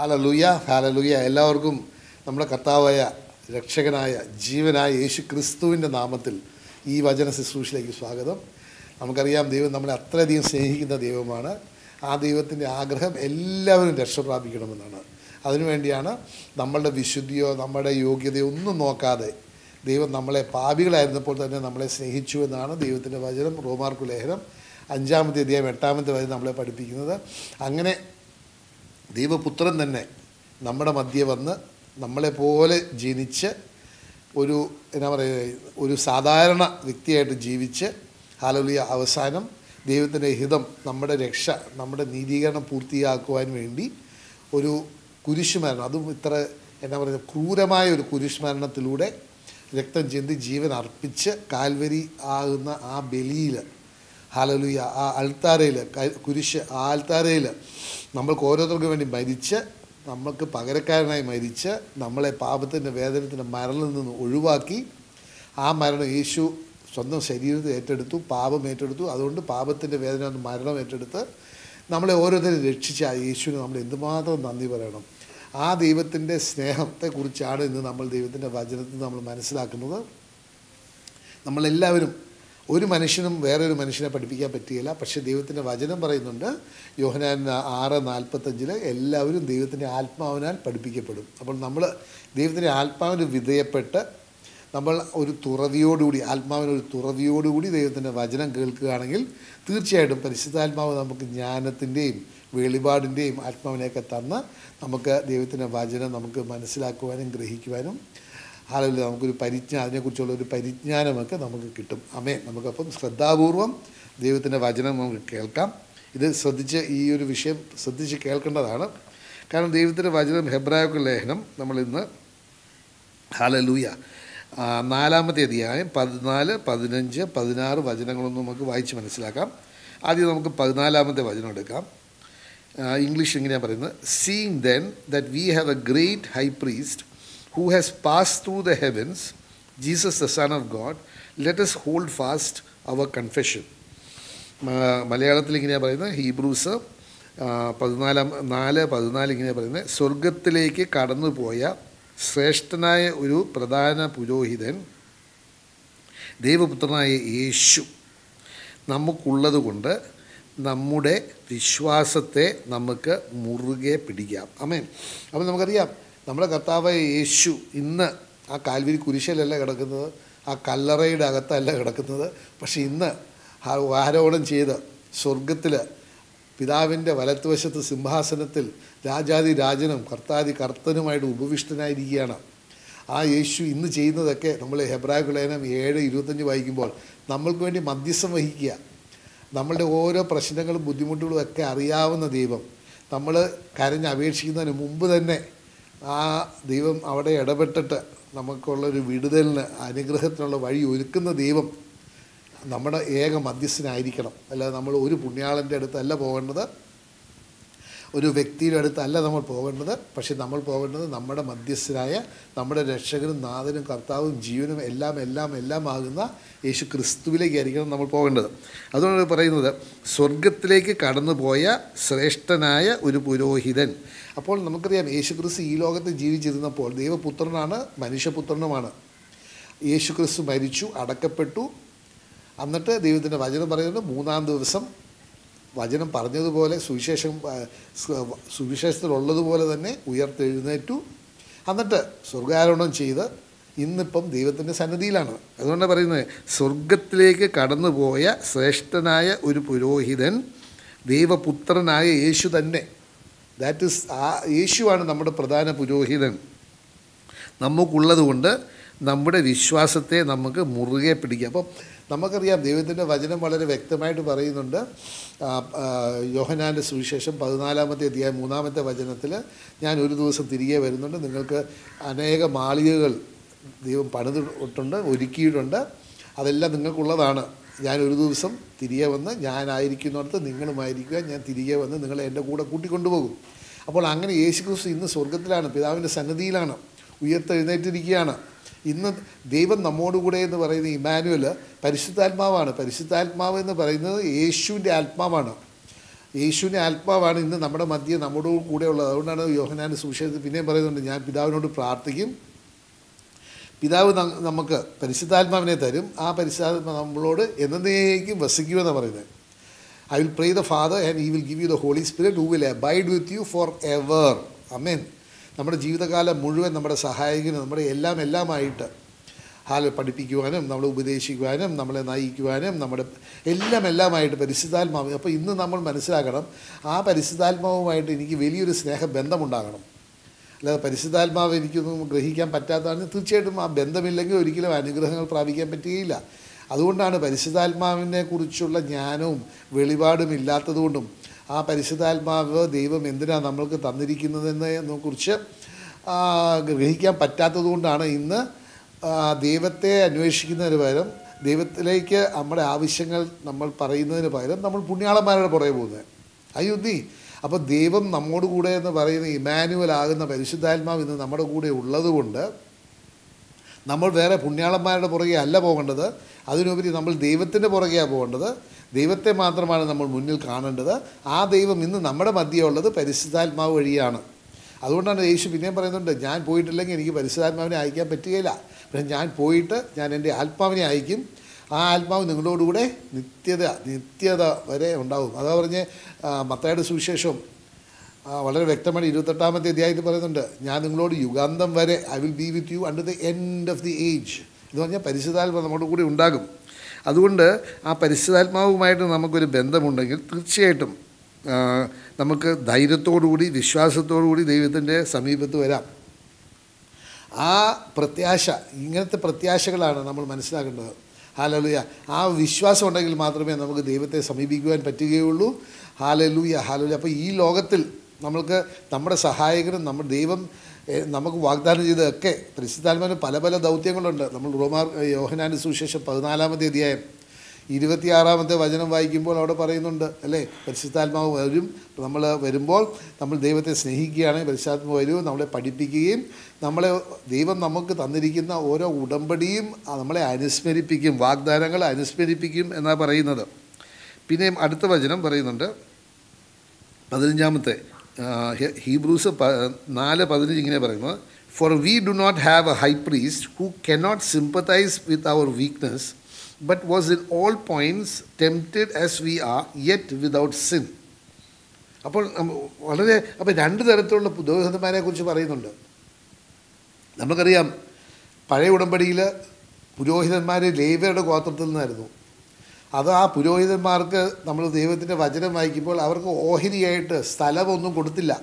ഹാലലുയ hallelujah. എല്ലാവർക്കും നമ്മുടെ കർത്താവായ രക്ഷകനായ ജീവനായ യേശു ക്രിസ്തുവിന്റെ നാമത്തിൽ ഈ വചന ശുശ്രൂഷയിലേക്ക് സ്വാഗതം. നമുക്കറിയാം ദൈവം നമ്മളെ അത്രയധികം സ്നേഹിക്കുന്ന ദൈവമാണ്. ആ ദൈവത്തിന്റെ ആഗ്രഹം എല്ലാവരും രക്ഷ പ്രാപിക്കണമെന്നാണ് അതിനുവേണ്ടിയാണ് നമ്മളുടെ വിശുദ്ധിയോ നമ്മുടെ യോഗ്യതയോ ഒന്നും നോക്കാതെ ദൈവം നമ്മളെ പാപികളായിരുന്നപ്പോൾ തന്നെ നമ്മളെ സ്നേഹിച്ചു എന്നാണ് ദൈവത്തിന്റെ വചനം. റോമാർക്കു ലേഖനം അഞ്ചാമത്തെ അധ്യായം എട്ടാമത്തെ വചനം നമ്മളെ പഠിപ്പിക്കുന്നത്. അങ്ങനെ ദൈവപുത്രൻ തന്നെ നമ്മുടെ മധ്യ വന്ന് നമ്മളെപ്പോലെ ജനിച്ച് ഒരു എന്നാ പറയുക ഒരു സാധാരണ വ്യക്തിയായിട്ട് ജീവിച്ച് ഹാലലിയ അവസാനം ദൈവത്തിന്റെ ഹിതം നമ്മുടെ രക്ഷ നമ്മുടെ നീതീകരണം പൂർത്തിയാക്കുവാൻ വേണ്ടി ഒരു കുരിശുമരണം അതും ഇത്ര എന്നാ പറയുക ക്രൂരമായ ഒരു കുരിശുമരണത്തിലൂടെ രക്തം ചിന്തി ജീവൻ അർപ്പിച്ച് കാൽവരി ആകുന്ന ആ ബലിയിൽ ഹാലലുയ ആ അൾത്താരയിൽ കുരിശ് ആ അൾത്താരയിൽ നമ്മൾക്ക് ഓരോരുത്തർക്കും വേണ്ടി മരിച്ച് നമ്മൾക്ക് പകരക്കാരനായി മരിച്ച് നമ്മളെ പാപത്തിന്റെ വേദനത്തിന്റെ മരണത്തിൽ നിന്ന് ഒഴിവാക്കി ആ മരണം യേശു സ്വന്തം ശരീരത്തിൽ ഏറ്റെടുത്തു പാപം ഏറ്റെടുത്തു. അതുകൊണ്ട് പാപത്തിന്റെ വേദന മരണം ഏറ്റെടുത്ത് നമ്മളെ ഓരോരുത്തരും രക്ഷിച്ച ആ യേശുവിന് നമ്മൾ എന്തുമാത്രം നന്ദി പറയണം. ആ ദൈവത്തിന്റെ സ്നേഹത്തെക്കുറിച്ചാണ് ഇന്ന് നമ്മൾ ദൈവത്തിന്റെ വചനത്തിൽ നമ്മൾ മനസ്സിലാക്കുന്നത്. നമ്മളെല്ലാവരും ഒരു മനുഷ്യനും വേറൊരു മനുഷ്യനെ പഠിപ്പിക്കാൻ പറ്റുകയില്ല. പക്ഷേ ദൈവത്തിന്റെ വചനം പറയുന്നുണ്ട് യോഹനാൻ ആറ് നാൽപ്പത്തഞ്ചിൽ എല്ലാവരും ദൈവത്തിന്റെ ആത്മാവിനാൽ പഠിപ്പിക്കപ്പെടും. അപ്പോൾ നമ്മൾ ദൈവത്തിന്റെ ആത്മാവിന് വിധേയപ്പെട്ട് നമ്മൾ ഒരു തുറവിയോടുകൂടി ആത്മാവിന് ഒരു തുറവിയോടുകൂടി ദൈവത്തിന്റെ വചനം കേൾക്കുകയാണെങ്കിൽ തീർച്ചയായിട്ടും പരിശുദ്ധാത്മാവ് നമുക്ക് ജ്ഞാനത്തിന്റെയും വെളിപാടിന്റെയും ആത്മാവിനെയൊക്കെ തന്ന് നമുക്ക് ദൈവത്തിന്റെ വചനം നമുക്ക് മനസ്സിലാക്കുവാനും ഗ്രഹിക്കുവാനും ആളുകൾ നമുക്കൊരു പരിജ്ഞാനം അതിനെക്കുറിച്ചുള്ള ഒരു പരിജ്ഞാനമൊക്കെ നമുക്ക് കിട്ടും. അമേ നമുക്കപ്പം ശ്രദ്ധാപൂർവം ദൈവത്തിന്റെ വചനം നമുക്ക് കേൾക്കാം. ഇത് ശ്രദ്ധിച്ച് ഈ ഒരു വിഷയം ശ്രദ്ധിച്ച് കേൾക്കേണ്ടതാണ്. കാരണം ദൈവത്തിന്റെ വചനം ഹെബ്രായക്ക് ലേഖനം നമ്മളിന്ന് ഹാലലൂയ നാലാമത്തെ അധ്യായം പതിനാല് പതിനഞ്ച് പതിനാറ് വചനങ്ങളൊന്നും നമുക്ക് വായിച്ച് മനസ്സിലാക്കാം. ആദ്യം നമുക്ക് പതിനാലാമത്തെ വചനം എടുക്കാം. ഇംഗ്ലീഷ് ഇങ്ങനെയാണ് പറയുന്നത്. Seeing then that we have a great high priest who has passed through the heavens, Jesus the Son of God, let us hold fast our confession. മലയാളത്തിൽ ഇങ്ങനെയാണ് പറയുന്നത് ഹീബ്രൂസ് പതിനാലാം നാല് പതിനാല് ഇങ്ങനെ പറയുന്നത് സ്വർഗത്തിലേക്ക് കടന്നുപോയ ശ്രേഷ്ഠനായ ഒരു പ്രധാന പുരോഹിതൻ ദൈവപുത്രനായ യേശു നമുക്കുള്ളതുകൊണ്ട് നമ്മുടെ വിശ്വാസത്തെ നമുക്ക് മുറുകെ പിടിക്കാം അമേൻ അപ്പം നമുക്കറിയാം നമ്മുടെ കർത്താവായ യേശു ഇന്ന് ആ കാൽവരി കുരിശിലല്ല കിടക്കുന്നത് ആ കല്ലറയുടെ അകത്തല്ല കിടക്കുന്നത്. പക്ഷേ ഇന്ന് ആരോപണം ചെയ്ത് സ്വർഗത്തിൽ പിതാവിന്റെ വലത്തുവശത്ത് സിംഹാസനത്തിൽ രാജാതി രാജനും കർത്താതി കർത്തനുമായിട്ട് ഉപവിഷ്ടനായിരിക്കുകയാണ്. ആ യേശു ഇന്ന് ചെയ്യുന്നതൊക്കെ നമ്മൾ ഹെബ്രായ ലേനം ഏഴ് ഇരുപത്തഞ്ച് വായിക്കുമ്പോൾ നമ്മൾക്ക് വേണ്ടി മധ്യസ്ഥം വഹിക്കുക. നമ്മളുടെ ഓരോ പ്രശ്നങ്ങളും ബുദ്ധിമുട്ടുകളും ഒക്കെ അറിയാവുന്ന ദൈവം. നമ്മൾ കരഞ്ഞ് അപേക്ഷിക്കുന്നതിന് മുമ്പ് തന്നെ ആ ദൈവം അവിടെ ഇടപെട്ടിട്ട് നമുക്കുള്ളൊരു വിടുതലിന് അനുഗ്രഹത്തിനുള്ള വഴി ഒരുക്കുന്ന ദൈവം നമ്മുടെ ഏക മധ്യസ്ഥനായിരിക്കണം. അല്ലാതെ നമ്മൾ ഒരു പുണ്യാളന്റെ അടുത്തല്ല പോകേണ്ടത്. ഒരു വ്യക്തിയുടെ അടുത്തല്ല നമ്മൾ പോകേണ്ടത് പക്ഷെ നമ്മൾ പോകേണ്ടത് നമ്മുടെ മധ്യസ്ഥനായ നമ്മുടെ രക്ഷകനും നാഥനും കർത്താവും ജീവനും എല്ലാം എല്ലാം എല്ലാം ആകുന്ന യേശു ക്രിസ്തുവിലേക്കായിരിക്കണം നമ്മൾ പോകേണ്ടത്. അതുകൊണ്ട് പറയുന്നത് സ്വർഗത്തിലേക്ക് കടന്നുപോയ ശ്രേഷ്ഠനായ ഒരു പുരോഹിതൻ. അപ്പോൾ നമുക്കറിയാം യേശു ക്രിസ്തു ഈ ലോകത്ത് ജീവിച്ചിരുന്നപ്പോൾ ദൈവപുത്രനാണ് മനുഷ്യപുത്രനുമാണ്. യേശു ക്രിസ്തു മരിച്ചു അടക്കപ്പെട്ടു. എന്നിട്ട് ദൈവത്തിന്റെ വചനം പറയുന്നത് മൂന്നാം ദിവസം വചനം പറഞ്ഞതുപോലെ സുവിശേഷം സുവിശേഷത്തിലുള്ളതുപോലെ തന്നെ ഉയർത്തെഴുന്നേറ്റു. എന്നിട്ട് സ്വർഗാരോഹണം ചെയ്ത് ഇന്നിപ്പം ദൈവത്തിന്റെ സന്നിധിയിലാണ്. അതുകൊണ്ടാണ് പറയുന്നത് സ്വർഗത്തിലേക്ക് കടന്നുപോയ ശ്രേഷ്ഠനായ ഒരു പുരോഹിതൻ ദൈവപുത്രനായ യേശു തന്നെ. ദാറ്റ് ഇസ് ആ യേശുവാണ് നമ്മുടെ പ്രധാന പുരോഹിതൻ. നമുക്കുള്ളതുകൊണ്ട് നമ്മുടെ വിശ്വാസത്തെ നമുക്ക് മുറുകെ പിടിക്കാം. അപ്പം നമുക്കറിയാം ദൈവത്തിന്റെ വചനം വളരെ വ്യക്തമായിട്ട് പറയുന്നുണ്ട്. യോഹനാന്റെ സുവിശേഷം പതിനാലാമത്തെ അധ്യായം മൂന്നാമത്തെ വചനത്തിൽ ഞാൻ ഒരു ദിവസം തിരികെ വരുന്നുണ്ട്. നിങ്ങൾക്ക് അനേക മാളികകൾ ദൈവം പണിതിട്ടുണ്ട് ഒരുക്കിയിട്ടുണ്ട്. അതെല്ലാം നിങ്ങൾക്കുള്ളതാണ്. ഞാൻ ഒരു ദിവസം തിരികെ വന്ന് ഞാനായിരിക്കുന്നിടത്ത് നിങ്ങളുമായിരിക്കുക. ഞാൻ തിരികെ വന്ന് നിങ്ങളെ എന്റെ കൂടെ കൂട്ടിക്കൊണ്ടുപോകും. അപ്പോൾ അങ്ങനെ യേശുക്രിസ്തു ഇന്ന് സ്വർഗത്തിലാണ് പിതാവിന്റെ സന്നദ്ധിയിലാണ് ഉയർത്തെഴുന്നേറ്റിരിക്കുകയാണ്. ഇന്ന് ദൈവം നമ്മോടുകൂടെ എന്ന് പറയുന്ന ഇമാനുവൽ പരിശുദ്ധാത്മാവാണ്. പരിശുദ്ധാത്മാവ് എന്ന് പറയുന്നത് യേശുവിന്റെ ആത്മാവാണ്. യേശുവിന്റെ ആത്മാവാണ് ഇന്ന് നമ്മുടെ മധ്യ നമ്മുടെ കൂടെ ഉള്ളത്. അതുകൊണ്ടാണ് യോഹനാന്റെ സുവിശേഷത്തിൽ പിന്നെയും പറയുന്നുണ്ട് ഞാൻ പിതാവിനോട് പ്രാർത്ഥിക്കും. പിതാവ് നമുക്ക് പരിശുദ്ധാത്മാവിനെ തരും. ആ പരിശുദ്ധാത്മ നമ്മളോട് എന്നേക്കും വസിക്കുമെന്നാണ് പറയുന്നത്. I will pray the Father and he will give you the Holy Spirit who will abide with you forever amen നമ്മുടെ ജീവിതകാലം മുഴുവൻ നമ്മുടെ സഹായകനും നമ്മുടെ എല്ലാം എല്ലാമായിട്ട് ഹാൽ പഠിപ്പിക്കുവാനും നമ്മളെ ഉപദേശിക്കുവാനും നമ്മളെ നയിക്കുവാനും നമ്മുടെ എല്ലാം എല്ലാമായിട്ട് പരിശുദ്ധാത്മാവ്. അപ്പോൾ ഇന്ന് നമ്മൾ മനസ്സിലാക്കണം ആ പരിശുദ്ധാത്മാവുമായിട്ട് എനിക്ക് വലിയൊരു സ്നേഹബന്ധമുണ്ടാകണം. അല്ലാതെ പരിശുദ്ധാത്മാവ് എനിക്കൊന്നും ഗ്രഹിക്കാൻ പറ്റാത്തതാണ്. തീർച്ചയായിട്ടും ആ ബന്ധമില്ലെങ്കിൽ ഒരിക്കലും അനുഗ്രഹങ്ങൾ പ്രാപിക്കാൻ പറ്റുകയില്ല. അതുകൊണ്ടാണ് പരിശുദ്ധാത്മാവിനെ കുറിച്ചുള്ള ജ്ഞാനവും വെളിപാടും ഇല്ലാത്തതുകൊണ്ടും ആ പരിശുദ്ധാത്മാവ് ദൈവം എന്തിനാണ് നമ്മൾക്ക് തന്നിരിക്കുന്നതെന്നതിനെ കുറിച്ച് ഗ്രഹിക്കാൻ പറ്റാത്തതുകൊണ്ടാണ് ഇന്ന് ദൈവത്തെ അന്വേഷിക്കുന്നതിന് പകരം ദൈവത്തിലേക്ക് നമ്മുടെ ആവശ്യങ്ങൾ നമ്മൾ പറയുന്നതിന് പകരം നമ്മൾ പുണ്യാളന്മാരുടെ പുറകെ പോകുന്നത്. അയ്യുദ്ധി അപ്പോൾ ദൈവം നമ്മോട് കൂടെ എന്ന് പറയുന്ന ഇമാനുവൽ ആകുന്ന പരിശുദ്ധാത്മാവ് ഇന്ന് നമ്മുടെ കൂടെ ഉള്ളതുകൊണ്ട് നമ്മൾ വേറെ പുണ്യാളന്മാരുടെ പുറകെ അല്ല പോകേണ്ടത്. അതിനുപരി നമ്മൾ ദൈവത്തിന്റെ പുറകെയാണ് പോകേണ്ടത്. ദൈവത്തെ മാത്രമാണ് നമ്മൾ മുന്നിൽ കാണേണ്ടത്. ആ ദൈവം ഇന്ന് നമ്മുടെ മധ്യേ ഉള്ളത് പരിശുദ്ധാത്മാവ് വഴിയാണ്. അതുകൊണ്ടാണ് യേശു പിന്നെയും പറയുന്നുണ്ട് ഞാൻ പോയിട്ടില്ലെങ്കിൽ എനിക്ക് പരിശുദ്ധാത്മാവിനെ അയക്കാൻ പറ്റുകയില്ല. പക്ഷേ ഞാൻ പോയിട്ട് ഞാൻ എന്റെ ആത്മാവിനെ അയക്കും. ആ ആത്മാവ് നിങ്ങളോടുകൂടെ നിത്യത നിത്യത വരെ ഉണ്ടാവും. അതാ പറഞ്ഞ് മത്തയുടെ സുവിശേഷം വളരെ വ്യക്തമായി ഇരുപത്തെട്ടാമത്തെ അധ്യായത്തിൽ പറയുന്നുണ്ട് ഞാൻ നിങ്ങളോട് യുഗാന്തം വരെ I will be with you under the end of the age എന്ന് പറഞ്ഞാൽ പരിശുദ്ധാത്മ നമ്മുടെ കൂടെ ഉണ്ടാകും. അതുകൊണ്ട് ആ പരിശുദ്ധാത്മാവുമായിട്ട് നമുക്കൊരു ബന്ധമുണ്ടെങ്കിൽ തീർച്ചയായിട്ടും നമുക്ക് ധൈര്യത്തോടുകൂടി വിശ്വാസത്തോടുകൂടി ദൈവത്തിന്റെ സമീപത്ത് വരാം. ആ പ്രത്യാശ ഇങ്ങനത്തെ പ്രത്യാശകളാണ് നമ്മൾ മനസ്സിലാക്കേണ്ടത്. ഹാലലൂയ. ആ വിശ്വാസം ഉണ്ടെങ്കിൽ മാത്രമേ നമുക്ക് ദൈവത്തെ സമീപിക്കുവാൻ പറ്റുകയുള്ളൂ. Hallelujah hallelujah. അപ്പോൾ ഈ ലോകത്തിൽ നമ്മൾക്ക് നമ്മുടെ സഹായകനും നമ്മുടെ ദൈവം നമുക്ക് വാഗ്ദാനം ചെയ്തതൊക്കെ പരിശുദ്ധാത്മാവിന് പല പല ദൗത്യങ്ങളുണ്ട്. നമ്മൾ റോമാർ യോഹനാന്റെ സുവിശേഷം പതിനാലാമത്തെ അധ്യായം ഇരുപത്തിയാറാമത്തെ വചനം വായിക്കുമ്പോൾ അവിടെ പറയുന്നുണ്ട് അല്ലേ? പരിശുദ്ധാത്മാവ് വരും. നമ്മൾ വരുമ്പോൾ നമ്മൾ ദൈവത്തെ സ്നേഹിക്കുകയാണെങ്കിൽ പരിശുദ്ധാത്മാവ് വരും നമ്മളെ പഠിപ്പിക്കുകയും നമ്മളെ ദൈവം നമുക്ക് തന്നിരിക്കുന്ന ഓരോ ഉടമ്പടിയും നമ്മളെ അനുസ്മരിപ്പിക്കും. വാഗ്ദാനങ്ങൾ അനുസ്മരിപ്പിക്കും എന്നാണ് പറയുന്നത്. പിന്നെയും അടുത്ത വചനം പറയുന്നുണ്ട്. പതിനഞ്ചാമത്തെ. ഹീബ്രൂസ് നാല് പതിനഞ്ച് ഇങ്ങനെ പറയുന്നത് for we do not have a high priest who cannot sympathise with our weakness but was in all points tempted as we are yet without sin അപ്പോൾ വളരെ അപ്പോൾ രണ്ട് തരത്തിലുള്ള പുരോഹിതന്മാരെ കുറിച്ച് പറയുന്നുണ്ട്. നമുക്കറിയാം പഴയ ഉടമ്പടിയിൽ പുരോഹിതന്മാർ ലേവ്യരുടെ ഗോത്രത്തിൽ നിന്നായിരുന്നു. അത് ആ പുരോഹിതന്മാർക്ക് നമ്മൾ ദൈവത്തിന്റെ വചനം വായിക്കുമ്പോൾ അവർക്ക് ഓഹരിയായിട്ട് സ്ഥലമൊന്നും കൊടുത്തില്ല.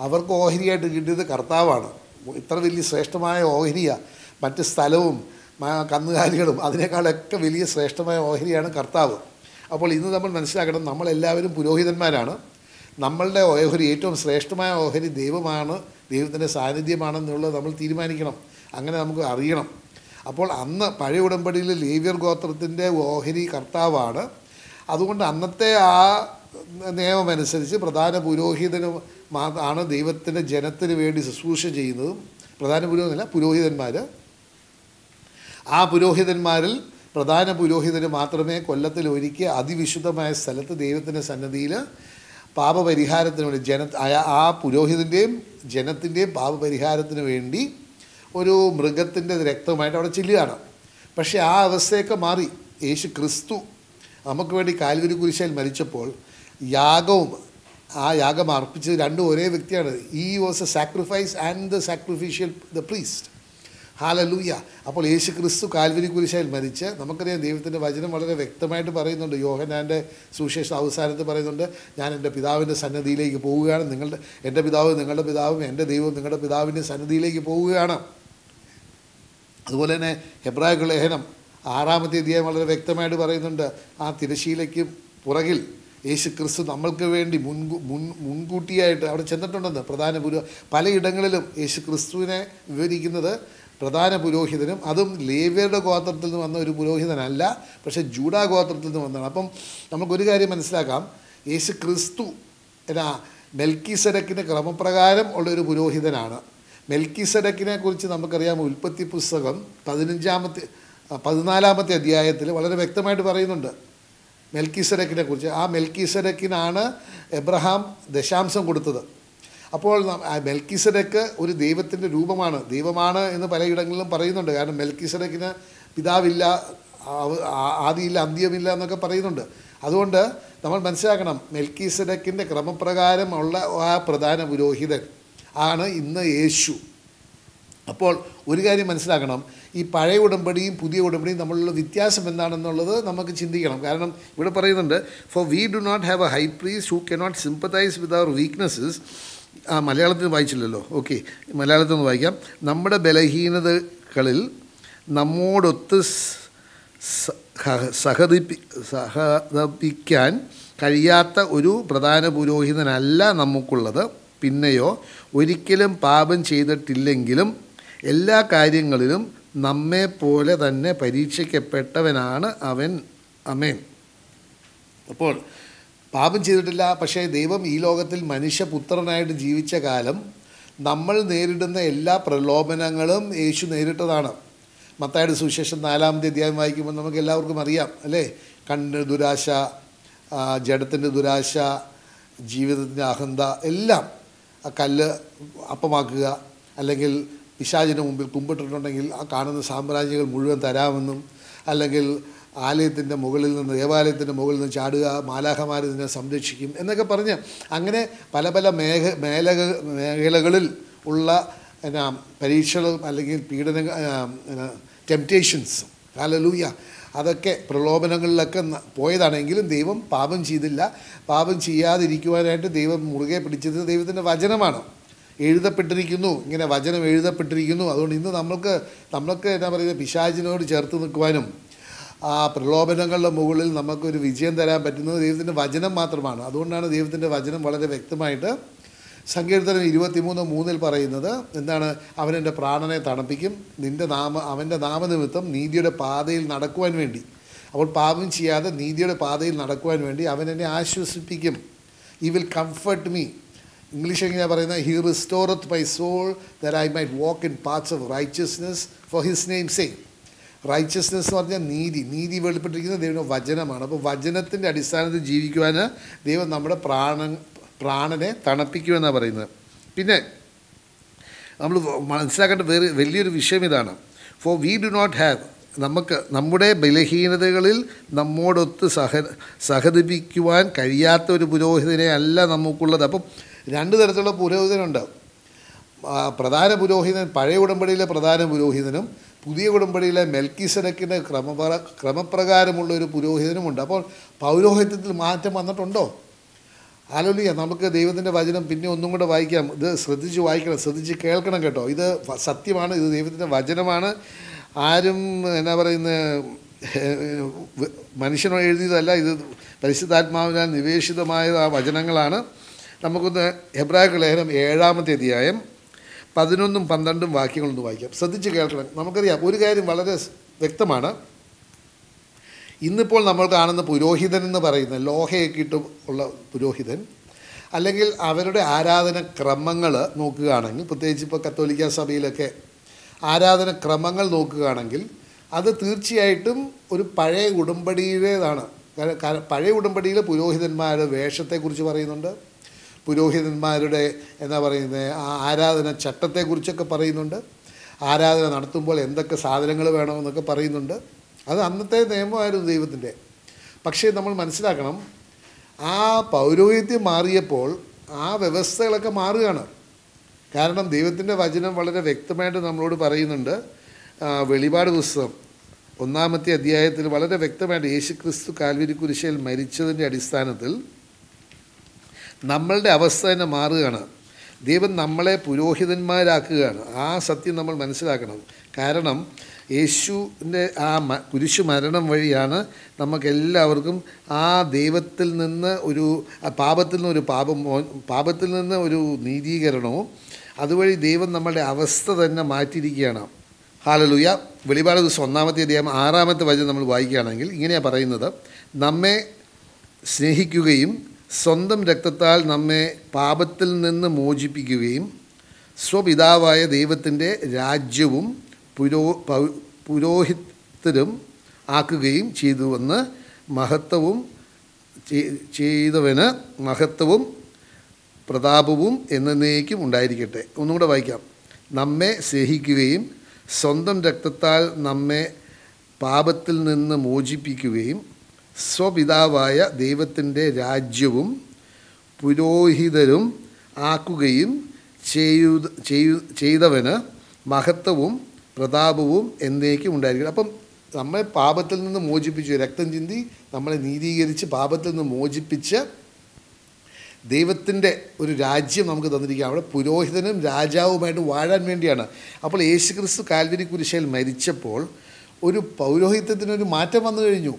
അവർക്ക് ഓഹരിയായിട്ട് കിട്ടിയത് കർത്താവാണ്. ഇത്ര വലിയ ശ്രേഷ്ഠമായ ഓഹരിയാണ് മറ്റ് സ്ഥലവും കന്നുകാലികളും അതിനേക്കാളൊക്കെ വലിയ ശ്രേഷ്ഠമായ ഓഹരിയാണ് കർത്താവ്. അപ്പോൾ ഇന്ന് നമ്മൾ മനസ്സിലാക്കണം നമ്മളെല്ലാവരും പുരോഹിതന്മാരാണ്. നമ്മളുടെ ഓഹരി ഏറ്റവും ശ്രേഷ്ഠമായ ഓഹരി ദൈവമാണ്. ദൈവത്തിന്റെ സാന്നിധ്യമാണെന്നുള്ളത് നമ്മൾ തീരുമാനിക്കണം. അങ്ങനെ നമുക്ക് അറിയണം. അപ്പോൾ അന്ന് പഴയ ഉടമ്പടിയിൽ ലേവ്യർ ഗോത്രത്തിന്റെ ഓഹരി കർത്താവാണ്. അതുകൊണ്ട് അന്നത്തെ ആ നിയമമനുസരിച്ച് പ്രധാന പുരോഹിതന് ആണ് ദൈവത്തിന്റെ ജനത്തിന് വേണ്ടി ശുശ്രൂഷ ചെയ്യുന്നതും. പ്രധാന പുരോഹിതനല്ല പുരോഹിതന്മാർ ആ പുരോഹിതന്മാരിൽ പ്രധാന പുരോഹിതന് മാത്രമേ കൊല്ലത്തിൽ ഒരുക്കി അതിവിശുദ്ധമായ സ്ഥലത്ത് ദൈവത്തിന്റെ സന്നദ്ധിയിൽ പാപപരിഹാരത്തിന് വേണ്ടി ജന ആ പുരോഹിതന്റെയും ജനത്തിന്റെയും പാപപരിഹാരത്തിന് വേണ്ടി ഒരു മൃഗത്തിന്റെ രക്തമായിട്ട് അവിടെ ചില്ലുകയാണ്. പക്ഷേ ആ അവസ്ഥയൊക്കെ മാറി. യേശു ക്രിസ്തു നമുക്ക് വേണ്ടി കാൽവരി കുരിശയിൽ മരിച്ചപ്പോൾ യാഗവും ആ യാഗം അർപ്പിച്ചത് രണ്ടും ഒരേ വ്യക്തിയാണ്. He was a sacrifice and the sacrificial the priest hallelujah അപ്പോൾ യേശു ക്രിസ്തു കാൽവരി കുരിശയിൽ മരിച്ച് നമുക്കറിയാം ദൈവത്തിന്റെ വചനം വളരെ വ്യക്തമായിട്ട് പറയുന്നുണ്ട്. യോഹനാന്റെ സുവിശേഷ അവസാനത്ത് പറയുന്നുണ്ട് ഞാൻ എന്റെ പിതാവിന്റെ സന്നദ്ധിയിലേക്ക് പോവുകയാണ്. നിങ്ങളുടെ എന്റെ പിതാവ് നിങ്ങളുടെ പിതാവും എന്റെ ദൈവവും നിങ്ങളുടെ പിതാവിന്റെ സന്നദ്ധിയിലേക്ക് പോവുകയാണ്. അതുപോലെ തന്നെ ഹെബ്രായ ലേഖനം ആറാമത്തെ അധ്യായം വളരെ വ്യക്തമായിട്ട് പറയുന്നുണ്ട് ആ തിരശീലയ്ക്ക് പുറകിൽ യേശു ക്രിസ്തു നമ്മൾക്ക് വേണ്ടി മുൻകൂ മുൻ മുൻകൂട്ടിയായിട്ട് അവിടെ ചെന്നിട്ടുണ്ടെന്ന് പ്രധാന പുരോ പലയിടങ്ങളിലും യേശു ക്രിസ്തുവിനെ വിവരിക്കുന്നത് പ്രധാന പുരോഹിതനും അതും ലേവ്യരുടെ ഗോത്രത്തിൽ നിന്ന് വന്ന ഒരു പുരോഹിതനല്ല പക്ഷെ ജൂഡാ ഗോത്രത്തിൽ നിന്ന് വന്നതാണ്. അപ്പം നമുക്കൊരു കാര്യം മനസ്സിലാക്കാം. യേശു ക്രിസ്തു എന്നാ മെൽക്കിസരക്കിന്റെ ക്രമപ്രകാരം ഉള്ളൊരു പുരോഹിതനാണ്. മെൽക്കിസഡക്കിനെ കുറിച്ച് നമുക്കറിയാം ഉൽപ്പത്തി പുസ്തകം പതിനഞ്ചാമത്തെ പതിനാലാമത്തെ അധ്യായത്തിൽ വളരെ വ്യക്തമായിട്ട് പറയുന്നുണ്ട് മെൽക്കിസഡക്കിനെ കുറിച്ച് ആ മെൽക്കിസഡക്കിനാണ് എബ്രഹാം ദശാംശം കൊടുത്തത്. അപ്പോൾ മെൽക്കിസഡക്ക് ഒരു ദൈവത്തിന്റെ രൂപമാണ്. ദൈവമാണ് എന്ന് പലയിടങ്ങളിലും പറയുന്നുണ്ട്. കാരണം മെൽക്കിസഡക്കിന് പിതാവില്ല ആദിയില്ല അന്ത്യമില്ല എന്നൊക്കെ പറയുന്നുണ്ട്. അതുകൊണ്ട് നമ്മൾ മനസ്സിലാക്കണം മെൽക്കിസഡക്കിന്റെ ക്രമപ്രകാരമുള്ള ആ പ്രധാന പുരോഹിതൻ ആണ് ഇന്ന് യേശു. അപ്പോൾ ഒരു കാര്യം മനസ്സിലാക്കണം. ഈ പഴയ ഉടമ്പടിയും പുതിയ ഉടമ്പടിയും തമ്മിലുള്ള വ്യത്യാസം എന്താണെന്നുള്ളത് നമുക്ക് ചിന്തിക്കണം. കാരണം ഇവിടെ പറയുന്നുണ്ട് for we do not have a high priest who cannot sympathise with our weaknesses ആ മലയാളത്തിൽ വായിച്ചില്ലല്ലോ. ഓക്കെ മലയാളത്തിൽ നിന്ന് വായിക്കാം. നമ്മുടെ ബലഹീനതകളിൽ നമ്മോടൊത്ത് സഹതിപ്പി സഹതപിക്കാൻ കഴിയാത്ത ഒരു പ്രധാന പുരോഹിതനല്ല നമുക്കുള്ളത്. പിന്നെയോ ഒരിക്കലും പാപം ചെയ്തിട്ടില്ലെങ്കിലും എല്ലാ കാര്യങ്ങളിലും നമ്മെ പോലെ തന്നെ പരീക്ഷിക്കപ്പെട്ടവനാണ് അവൻ. അമേൻ അപ്പോൾ പാപം ചെയ്തിട്ടില്ല പക്ഷേ ദൈവം ഈ ലോകത്തിൽ മനുഷ്യപുത്രനായിട്ട് ജീവിച്ച കാലം നമ്മൾ നേരിടുന്ന എല്ലാ പ്രലോഭനങ്ങളും യേശു നേരിട്ടതാണ്. മത്തായുടെ സുവിശേഷം നാലാമത്തെ അധ്യായം വായിക്കുമ്പോൾ നമുക്ക് എല്ലാവർക്കും അറിയാം അല്ലേ? കണ്ണിന് ദുരാശ ജഡത്തിന്റെ ദുരാശ ജീവിതത്തിന്റെ അഹന്ത എല്ലാം. കല്ല് അപ്പമാക്കുക അല്ലെങ്കിൽ പിശാചിന് മുമ്പിൽ കുമ്പിട്ടിട്ടുണ്ടെങ്കിൽ ആ കാണുന്ന സാമ്രാജ്യങ്ങൾ മുഴുവൻ തരാമെന്നും അല്ലെങ്കിൽ ആലയത്തിന്റെ മുകളിൽ നിന്ന് ദേവാലയത്തിന്റെ മുകളിൽ നിന്ന് ചാടുക മാലാഹമാർ ഇതിനെ സംരക്ഷിക്കും എന്നൊക്കെ പറഞ്ഞ് അങ്ങനെ പല പല മേഘ മേലക മേഖലകളിൽ ഉള്ള എന്നാ പരീക്ഷകളും അല്ലെങ്കിൽ പീഡന ടെംപ്റ്റേഷൻസ് കാലലൂയ അതൊക്കെ പ്രലോഭനങ്ങളിലൊക്കെ പോയതാണെങ്കിലും ദൈവം പാപം ചെയ്തില്ല. പാപം ചെയ്യാതിരിക്കുവാനായിട്ട് ദൈവം മുറുകെ പിടിച്ചത് ദൈവത്തിന്റെ വചനമാണ്. എഴുതപ്പെട്ടിരിക്കുന്നു. ഇങ്ങനെ വചനം എഴുതപ്പെട്ടിരിക്കുന്നു. അതുകൊണ്ട് ഇന്ന് നമ്മൾക്ക് നമ്മൾക്ക് എന്താ പറയുക പിശാചിനോട് ചേർത്ത് നിൽക്കുവാനും ആ പ്രലോഭനങ്ങളുടെ മുകളിൽ നമുക്കൊരു വിജയം തരാൻ പറ്റുന്നത് ദൈവത്തിന്റെ വചനം മാത്രമാണ്. അതുകൊണ്ടാണ് ദൈവത്തിന്റെ വചനം വളരെ വ്യക്തമായിട്ട് സങ്കീർത്തനം ഇരുപത്തിമൂന്ന് മൂന്നിൽ പറയുന്നത് എന്താണ്? അവനെന്റെ പ്രാണനെ തണുപ്പിക്കും. നിന്റെ നാമ അവന്റെ നാമനിമിത്തം നീതിയുടെ പാതയിൽ നടക്കുവാൻ വേണ്ടി. അപ്പോൾ പാപം ചെയ്യാതെ നീതിയുടെ പാതയിൽ നടക്കുവാൻ വേണ്ടി അവൻ എന്നെ ആശ്വസിപ്പിക്കും. ഈ വിൽ കംഫർട്ട് മീ ഇംഗ്ലീഷ് എങ്ങനെയാണ് പറയുന്നത്? He restoreth my soul that I might walk in paths of righteousness for his name same righteousness എന്ന് പറഞ്ഞാൽ നീതി. നീതി വെളിപ്പെട്ടിരിക്കുന്നത് ദൈവം വചനമാണ്. അപ്പോൾ വചനത്തിന്റെ അടിസ്ഥാനത്തിൽ ജീവിക്കുവാൻ ദൈവം നമ്മുടെ പ്രാണൻ പ്രാണനെ തണുപ്പിക്കുമെന്നാണ് പറയുന്നത്. പിന്നെ നമ്മൾ മനസ്സിലാക്കേണ്ട വേറെ വലിയൊരു വിഷയം ഇതാണ്. For we do not have നമുക്ക് നമ്മുടെ ബലഹീനതകളിൽ നമ്മോടൊത്ത് സഹ സഹതിപ്പിക്കുവാൻ കഴിയാത്ത ഒരു പുരോഹിതനെ അല്ല നമുക്കുള്ളത്. അപ്പം രണ്ട് തരത്തിലുള്ള പുരോഹിതനുണ്ട്. പ്രധാന പുരോഹിതൻ പഴയ ഉടമ്പടിയിലെ പ്രധാന പുരോഹിതനും പുതിയ ഉടമ്പടിയിലെ മെൽക്കിസനക്കിന്റെ ക്രമപ്ര ക്രമപ്രകാരമുള്ള ഒരു പുരോഹിതനുമുണ്ട്. അപ്പോൾ പൗരോഹിത്യത്തിൽ മാറ്റം വന്നിട്ടുണ്ടോ? ആലോലിയ നമുക്ക് ദൈവത്തിന്റെ വചനം പിന്നെ ഒന്നും കൂടെ വായിക്കാം. ഇത് ശ്രദ്ധിച്ച് വായിക്കണം ശ്രദ്ധിച്ച് കേൾക്കണം കേട്ടോ. ഇത് സത്യമാണ്. ഇത് ദൈവത്തിന്റെ വചനമാണ്. ആരും എന്നാ പറയുന്ന മനുഷ്യനോ എഴുതിയതല്ല. ഇത് പരിശുദ്ധാത്മാവിനാൽ നിവേശിതമായ ആ വചനങ്ങളാണ്. നമുക്കൊന്ന് ഹെബ്രായ ലേഖനം ഏഴാമത്തെ അധ്യായം പതിനൊന്നും പന്ത്രണ്ടും വാക്യങ്ങളൊന്ന് വായിക്കാം. ശ്രദ്ധിച്ച് കേൾക്കണം. നമുക്കറിയാം ഒരു കാര്യം വളരെ വ്യക്തമാണ്. ഇന്നിപ്പോൾ നമ്മൾ കാണുന്ന പുരോഹിതൻ എന്ന് പറയുന്ന ലോഹയൊക്കെ ഇട്ട് ഉള്ള പുരോഹിതൻ അല്ലെങ്കിൽ അവരുടെ ആരാധന ക്രമങ്ങൾ നോക്കുകയാണെങ്കിൽ പ്രത്യേകിച്ച് ഇപ്പോൾ കത്തോലിക്ക സഭയിലൊക്കെ ആരാധന ക്രമങ്ങൾ നോക്കുകയാണെങ്കിൽ അത് തീർച്ചയായിട്ടും ഒരു പഴയ കാരണം പഴയ ഉടമ്പടിയിലെ പുരോഹിതന്മാരുടെ വേഷത്തെക്കുറിച്ച് പറയുന്നുണ്ട് പുരോഹിതന്മാരുടെ എന്താ പറയുന്നത് ആരാധന ചട്ടത്തെക്കുറിച്ചൊക്കെ പറയുന്നുണ്ട് ആരാധന നടത്തുമ്പോൾ എന്തൊക്കെ സാധനങ്ങൾ വേണമെന്നൊക്കെ പറയുന്നുണ്ട്. അത് അന്നത്തെ നിയമമായിരുന്നു ദൈവത്തിന്റെ. പക്ഷേ നമ്മൾ മനസ്സിലാക്കണം ആ പൗരോഹിത്യം മാറിയപ്പോൾ ആ വ്യവസ്ഥകളൊക്കെ മാറുകയാണ്. കാരണം ദൈവത്തിന്റെ വചനം വളരെ വ്യക്തമായിട്ട് നമ്മളോട് പറയുന്നുണ്ട്. വെളിപാട് പുസ്തകം ഒന്നാമത്തെ അധ്യായത്തിൽ വളരെ വ്യക്തമായിട്ട് യേശു ക്രിസ്തു കാൽവരി കുരിശയിൽ മരിച്ചതിന്റെ അടിസ്ഥാനത്തിൽ നമ്മളുടെ അവസ്ഥ തന്നെ മാറുകയാണ്. ദൈവം നമ്മളെ പുരോഹിതന്മാരാക്കുകയാണ്. ആ സത്യം നമ്മൾ മനസ്സിലാക്കണം. കാരണം യേശുവിന്റെ ആ കുരിശു മരണം വഴിയാണ് നമുക്കെല്ലാവർക്കും ആ ദൈവത്തിൽ നിന്ന് ഒരു പാപത്തിൽ നിന്ന് ഒരു പാപം പാപത്തിൽ നിന്ന് ഒരു നീതീകരണവും അതുവഴി ദൈവം നമ്മളുടെ അവസ്ഥ തന്നെ മാറ്റിയിരിക്കുകയാണ്. ഹാലലുയ വെളിപാട് ദിവസം ഒന്നാമത്തെ അധ്യായം ആറാമത്തെ വചനം നമ്മൾ വായിക്കുകയാണെങ്കിൽ ഇങ്ങനെയാണ് പറയുന്നത്. നമ്മെ സ്നേഹിക്കുകയും സ്വന്തം രക്തത്താൽ നമ്മെ പാപത്തിൽ നിന്ന് മോചിപ്പിക്കുകയും സ്വപിതാവായ ദൈവത്തിന്റെ രാജ്യവും പുരോ പുരോഹിതരും ആക്കുകയും ചെയ്തുവെന്ന് മഹത്വവും ചെയ്- ചെയ്തവന് മഹത്വവും പ്രതാപവും എന്നേക്കും ഉണ്ടായിരിക്കട്ടെ. ഒന്നുകൂടെ വായിക്കാം. നമ്മെ സ്നേഹിക്കുകയും സ്വന്തം രക്തത്താൽ നമ്മെ പാപത്തിൽ നിന്ന് മോചിപ്പിക്കുകയും സ്വപിതാവായ ദൈവത്തിന്റെ രാജ്യവും പുരോഹിതരും ആക്കുകയും ചെയ്യു ചെയ്തവന് മഹത്വവും പ്രതാപവും എന്നേക്കും ഉണ്ടായിരിക്കും അപ്പം നമ്മളെ പാപത്തിൽ നിന്ന് മോചിപ്പിച്ചു രക്തം ചിന്തി നമ്മളെ നീതീകരിച്ച് പാപത്തിൽ നിന്ന് മോചിപ്പിച്ച് ദൈവത്തിന്റെ ഒരു രാജ്യം നമുക്ക് തന്നിരിക്കുക അവിടെ പുരോഹിതനും രാജാവുമായിട്ട് വാഴാൻ വേണ്ടിയാണ്. അപ്പോൾ യേശുക്രിസ്തു കാൽവരി കുരിശയിൽ മരിച്ചപ്പോൾ ഒരു പൗരോഹിത്യത്തിനൊരു മാറ്റം വന്നു കഴിഞ്ഞു.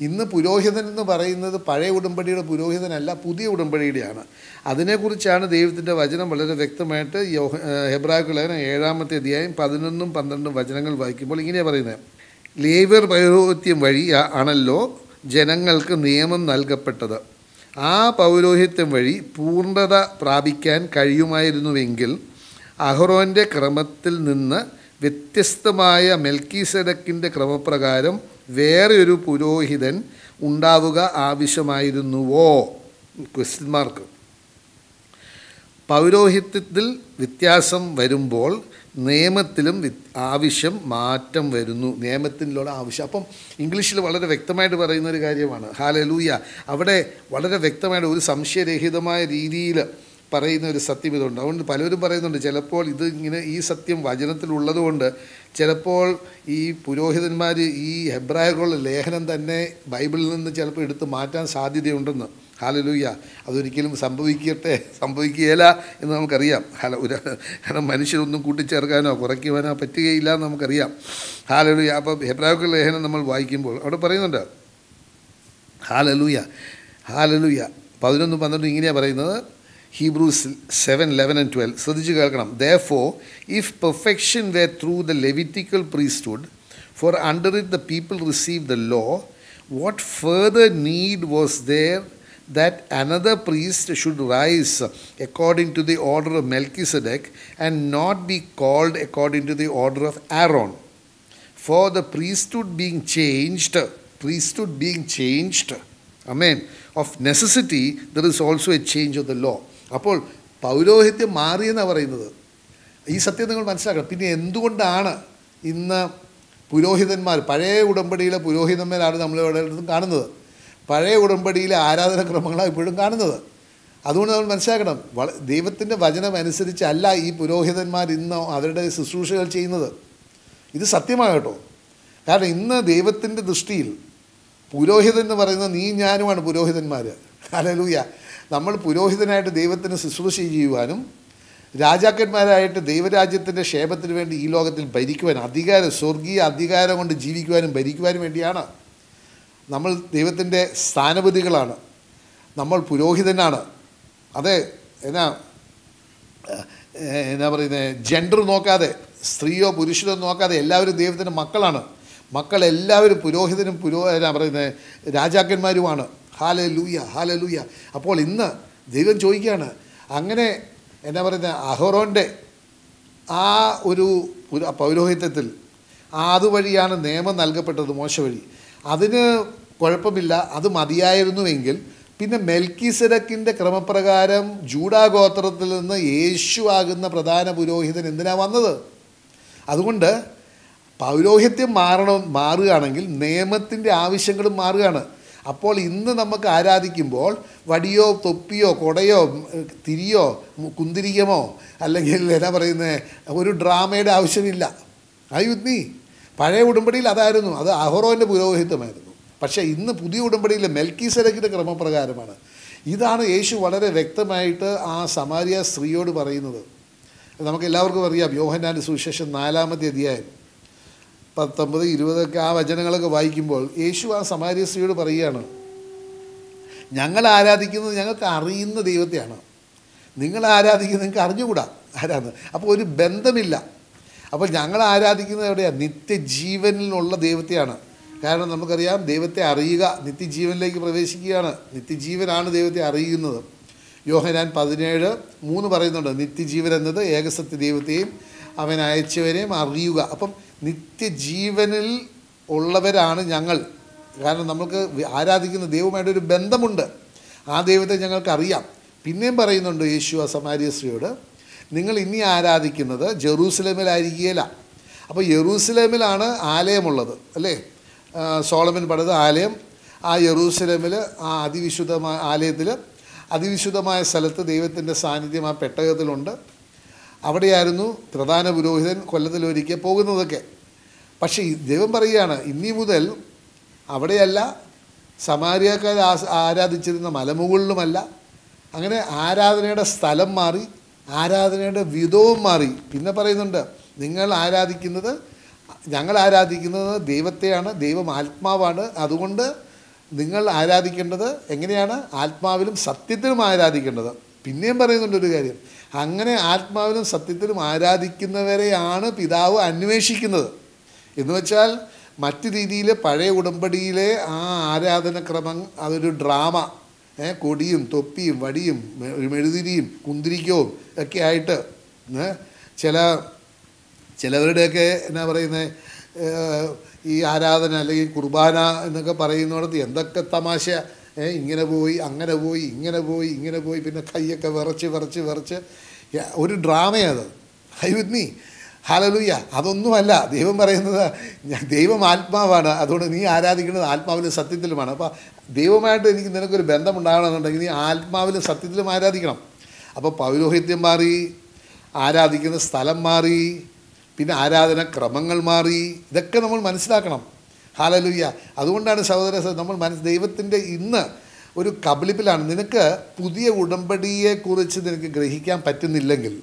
ഇന്ന് പുരോഹിതൻ എന്ന് പറയുന്നത് പഴയ ഉടമ്പടിയുടെ പുരോഹിതനല്ല പുതിയ ഉടമ്പടിയുടെയാണ്. അതിനെക്കുറിച്ചാണ് ദൈവത്തിന്റെ വചനം വളരെ വ്യക്തമായിട്ട് യോഹ ഹെബ്രാക്കുള്ള ഏഴാമത്തെ അധ്യായം പതിനൊന്നും പന്ത്രണ്ടും വചനങ്ങൾ വായിക്കുമ്പോൾ ഇങ്ങനെയാണ് പറയുന്നത്. ലേവർ പൗരോഹിത്യം വഴി ആണല്ലോ ജനങ്ങൾക്ക് നിയമം നൽകപ്പെട്ടത്. ആ പൗരോഹിത്യം വഴി പൂർണത പ്രാപിക്കാൻ കഴിയുമായിരുന്നുവെങ്കിൽ അഹ്റോന്റെ ക്രമത്തിൽ നിന്ന് വ്യത്യസ്തമായ മെൽക്കീസെഡക്കിന്റെ ക്രമപ്രകാരം വേറെ പുരോഹിതൻ ഉണ്ടാവുക ആവശ്യമായിരുന്നുവോ? ക്വസ്റ്റ്യൻ മാർക്ക് പൗരോഹിത്യത്തിൽ വ്യത്യാസം വരുമ്പോൾ നിയമത്തിലും ആവശ്യം മാറ്റം വരുന്നു. നിയമത്തിലുള്ള ആവശ്യം. അപ്പം ഇംഗ്ലീഷിൽ വളരെ വ്യക്തമായിട്ട് പറയുന്ന ഒരു കാര്യമാണ്. ഹാലലൂയ അവിടെ വളരെ വ്യക്തമായിട്ട് ഒരു സംശയരഹിതമായ രീതിയിൽ പറയുന്ന ഒരു സത്യം ഇതുണ്ട്. അതുകൊണ്ട് പലരും പറയുന്നുണ്ട് ചിലപ്പോൾ ഇത് ഇങ്ങനെ ഈ സത്യം വചനത്തിലുള്ളതുകൊണ്ട് ചിലപ്പോൾ ഈ പുരോഹിതന്മാർ ഈ ഹെബ്രായകളുടെ ലേഖനം തന്നെ ബൈബിളിൽ നിന്ന് ചിലപ്പോൾ എടുത്ത് മാറ്റാൻ സാധ്യതയുണ്ടെന്ന്. ഹാലലൂയ്യ. അതൊരിക്കലും സംഭവിക്കട്ടെ? സംഭവിക്കുകയില്ല എന്ന് നമുക്കറിയാം. ഹല ഒരു കാരണം മനുഷ്യരൊന്നും കൂട്ടിച്ചേർക്കാനോ കുറയ്ക്കുവാനോ പറ്റുകയില്ല എന്ന് നമുക്കറിയാം. ഹാലലൂയ അപ്പോൾ ഹെബ്രായകളുടെ ലേഖനം നമ്മൾ വായിക്കുമ്പോൾ അവിടെ പറയുന്നുണ്ട്. ഹാലലൂയ ഹാലലൂയ പതിനൊന്ന് പന്ത്രണ്ട് ഇങ്ങനെയാണ് പറയുന്നത്. Hebrews seven eleven and twelve ശ്രദ്ധിച്ച് കേൾക്കണം the for if perfection were through the Levitical priesthood for under it the people receive the law what further need was there that another priest should rise according to the order of Melchizedek and not be called according to the order of Aaron. For the priesthood being changed, priesthood being changed, amen, of necessity, there is also a change of the law. അപ്പോൾ പൗരോഹിത്യം മാറിയെന്നാണ് പറയുന്നത്. ഈ സത്യം നിങ്ങൾ മനസ്സിലാക്കണം. പിന്നെ എന്തുകൊണ്ടാണ് ഇന്ന് പുരോഹിതന്മാർ പഴയ ഉടമ്പടിയിലെ പുരോഹിതന്മാരാണ് നമ്മൾ ഇവിടെ കാണുന്നത്. പഴയ ഉടമ്പടിയിലെ ആരാധനക്രമങ്ങളാണ് ഇപ്പോഴും കാണുന്നത്. അതുകൊണ്ട് നമ്മൾ മനസ്സിലാക്കണം. ദൈവത്തിന്റെ വചനം അനുസരിച്ചല്ല ഈ പുരോഹിതന്മാർ ഇന്ന് അവരുടെ ശുശ്രൂഷകൾ ചെയ്യുന്നത്. ഇത് സത്യമാണ് കേട്ടോ. കാരണം ഇന്ന് ദൈവത്തിന്റെ ദൃഷ്ടിയിൽ പുരോഹിതൻ എന്ന് പറയുന്നത് നീ ഞാനുമാണ് പുരോഹിതന്മാർ ഹലലൂയ നമ്മൾ പുരോഹിതനായിട്ട് ദൈവത്തിന് ശുശ്രൂഷ ചെയ്യുവാനും രാജാക്കന്മാരായിട്ട് ദൈവരാജ്യത്തിന്റെ ക്ഷേമത്തിന് വേണ്ടി ഈ ലോകത്തിൽ ഭരിക്കുവാനും അധികാരം സ്വർഗീയ അധികാരം കൊണ്ട് ജീവിക്കുവാനും ഭരിക്കുവാനും വേണ്ടിയാണ് നമ്മൾ ദൈവത്തിന്റെ സ്ഥാനപതികളാണ്. നമ്മൾ പുരോഹിതനാണ്. അതെ എന്നാ എന്നാ പറയുന്നത് ജെൻഡർ നോക്കാതെ സ്ത്രീയോ പുരുഷനോ നോക്കാതെ എല്ലാവരും ദൈവത്തിന്റെ മക്കളാണ്. മക്കൾ എല്ലാവരും പുരോഹിതനും പുരോ എന്നാ പറയുന്നത് രാജാക്കന്മാരുമാണ്. ഹാല ലൂയ ഹാല ലൂയ അപ്പോൾ ഇന്ന് ദൈവം ചോദിക്കുകയാണ് അങ്ങനെ എന്നാ പറയുന്നത് അഹോറോന്റെ ആ ഒരു പുര- പൗരോഹിത്യത്തിൽ അതുവഴിയാണ് നിയമം നൽകപ്പെട്ടത് മോശ വഴി. അതിന് കുഴപ്പമില്ല അത് മതിയായിരുന്നുവെങ്കിൽ പിന്നെ മെൽക്കിസെഡക്കിന്റെ ക്രമപ്രകാരം ജൂഡാഗോത്രത്തിൽ നിന്ന് യേശു ആകുന്ന പ്രധാന പുരോഹിതൻ എന്തിനാണ് വന്നത്? അതുകൊണ്ട് പൗരോഹിത്യം മാറണം മാറുകയാണെങ്കിൽ നിയമത്തിന്റെ ആവശ്യങ്ങളും മാറുകയാണ്. അപ്പോൾ ഇന്ന് നമുക്ക് ആരാധിക്കുമ്പോൾ വടിയോ തൊപ്പിയോ കൊടയോ തിരിയോ കുന്തിരികമോ അല്ലെങ്കിൽ എന്നാ പറയുന്നത് ഒരു ഡ്രാമയുടെ ആവശ്യമില്ല. ആ യുദ്ധി പഴയ ഉടമ്പടിയിൽ അതായിരുന്നു. അത് അഹോറോന്റെ പുരോഹിതമായിരുന്നു. പക്ഷേ ഇന്ന് പുതിയ ഉടമ്പടിയിലെ മെൽക്കീസരക്കിന്റെ ക്രമപ്രകാരമാണ്. ഇതാണ് യേശു വളരെ വ്യക്തമായിട്ട് ആ സമാരിയ സ്ത്രീയോട് പറയുന്നത്. നമുക്ക് എല്ലാവർക്കും അറിയാം യോഹന്നാന്റെ സുവിശേഷം നാലാമത്തെ അധ്യായം. പത്തൊമ്പത് ഇരുപതൊക്കെ ആ വചനങ്ങളൊക്കെ വായിക്കുമ്പോൾ യേശു ആ സമാരിയ പറയുകയാണ് ഞങ്ങൾ ആരാധിക്കുന്നത് ഞങ്ങൾക്ക് അറിയുന്ന ദൈവത്തെയാണ്. നിങ്ങൾ ആരാധിക്കുന്നത് നിങ്ങൾക്ക് അറിഞ്ഞുകൂടാ? ആരാന്ന് അപ്പോൾ ഒരു ബന്ധമില്ല. അപ്പോൾ ഞങ്ങൾ ആരാധിക്കുന്നത് എവിടെയാണ് നിത്യജീവനിലുള്ള ദൈവത്തെയാണ്. കാരണം നമുക്കറിയാം ദൈവത്തെ അറിയുക നിത്യജീവനിലേക്ക് പ്രവേശിക്കുകയാണ്. നിത്യജീവനാണ് ദൈവത്തെ അറിയുന്നത്. യോഹനാൻ പതിനേഴ് മൂന്ന് പറയുന്നുണ്ട് നിത്യജീവൻ എന്നത് ഏകസത്യ ദൈവത്തെയും അവൻ അയച്ചവരെയും അറിയുക. അപ്പം നിത്യജീവനിൽ ഉള്ളവരാണ് ഞങ്ങൾ. കാരണം നമ്മൾക്ക് ആരാധിക്കുന്ന ദൈവമായിട്ട് ഒരു ബന്ധമുണ്ട്. ആ ദൈവത്തെ ഞങ്ങൾക്കറിയാം. പിന്നെയും പറയുന്നുണ്ട് യേശു ആ സമാരിയ നിങ്ങൾ ഇനി ആരാധിക്കുന്നത് ജെറൂസലേമിലായിരിക്കുകയില്ല അപ്പോൾ യെറൂസലേമിലാണ് ആലയമുള്ളത് അല്ലേ? സോളമൻ പണിത ആലയം. ആ യെറൂസലേമിൽ ആ അതിവിശുദ്ധമായ ആലയത്തിൽ അതിവിശുദ്ധമായ സ്ഥലത്ത് ദൈവത്തിന്റെ സാന്നിധ്യം ആ പെട്ടകത്തിലുണ്ട്. അവിടെയായിരുന്നു പ്രധാന പുരോഹിതൻ കൊല്ലത്തിലൊരിക്കൽ പോകുന്നതൊക്കെ. പക്ഷേ ദൈവം പറയുകയാണ് ഇനി മുതൽ അവിടെയല്ല സമാരിയക്കാർ ആരാധിച്ചിരുന്ന മലമുകളിലുമല്ല അങ്ങനെ ആരാധനയുടെ സ്ഥലം മാറി ആരാധനയുടെ വിധവും മാറി. പിന്നെ പറയുന്നുണ്ട് നിങ്ങൾ ആരാധിക്കുന്നത് ഞങ്ങൾ ആരാധിക്കുന്നത് ദൈവത്തെയാണ് ദൈവം ആത്മാവാണ്. അതുകൊണ്ട് നിങ്ങൾ ആരാധിക്കേണ്ടത് എങ്ങനെയാണ്? ആത്മാവിലും സത്യത്തിലും ആരാധിക്കേണ്ടത്. പിന്നെയും പറയുന്നുണ്ട് ഒരു കാര്യം. അങ്ങനെ ആത്മാവിലും സത്യത്തിലും ആരാധിക്കുന്നവരെയാണ് പിതാവ് അന്വേഷിക്കുന്നത്. എന്ന് വെച്ചാൽ മറ്റു രീതിയിൽ പഴയ ഉടമ്പടിയിലെ ആ ആരാധനക്രമം അതൊരു ഡ്രാമ. കൊടിയും തൊപ്പിയും വടിയും മെഴുതിരിയും കുന്തിരിക്കവും ഒക്കെ ആയിട്ട് ചില ചിലവരുടെയൊക്കെ എന്നാ പറയുന്നത് ഈ ആരാധന അല്ലെങ്കിൽ കുർബാന എന്നൊക്കെ പറയുന്നിടത്ത് എന്തൊക്കെ തമാശ ഇങ്ങനെ പോയി അങ്ങനെ പോയി ഇങ്ങനെ പോയി ഇങ്ങനെ പോയി പിന്നെ കൈയൊക്കെ വിറച്ച് വിറച്ച് വിറച്ച്. ഒരു ഡ്രാമയത് ഹൈ വിത്ത് മീ ഹാലലൂയ അതൊന്നുമല്ല. ദൈവം പറയുന്നത് ദൈവം ആത്മാവാണ്. അതുകൊണ്ട് നീ ആരാധിക്കുന്നത് ആത്മാവിലും സത്യത്തിലുമാണ്. അപ്പോൾ ദൈവമായിട്ട് എനിക്ക് നിനക്കൊരു ബന്ധമുണ്ടാകണമെന്നുണ്ടെങ്കിൽ നീ ആത്മാവിലും സത്യത്തിലും ആരാധിക്കണം. അപ്പോൾ പൗരോഹിത്യം മാറി ആരാധിക്കുന്ന സ്ഥലം മാറി പിന്നെ ആരാധന ക്രമങ്ങൾ മാറി ഇതൊക്കെ നമ്മൾ മനസ്സിലാക്കണം. ഹാലലുയ്യ അതുകൊണ്ടാണ് സഹോദര നമ്മൾ മനസ്സ് ദൈവത്തിന്റെ ഇന്ന് ഒരു കബളിപ്പിലാണ്. നിനക്ക് പുതിയ ഉടമ്പടിയെക്കുറിച്ച് നിനക്ക് ഗ്രഹിക്കാൻ പറ്റുന്നില്ലെങ്കിൽ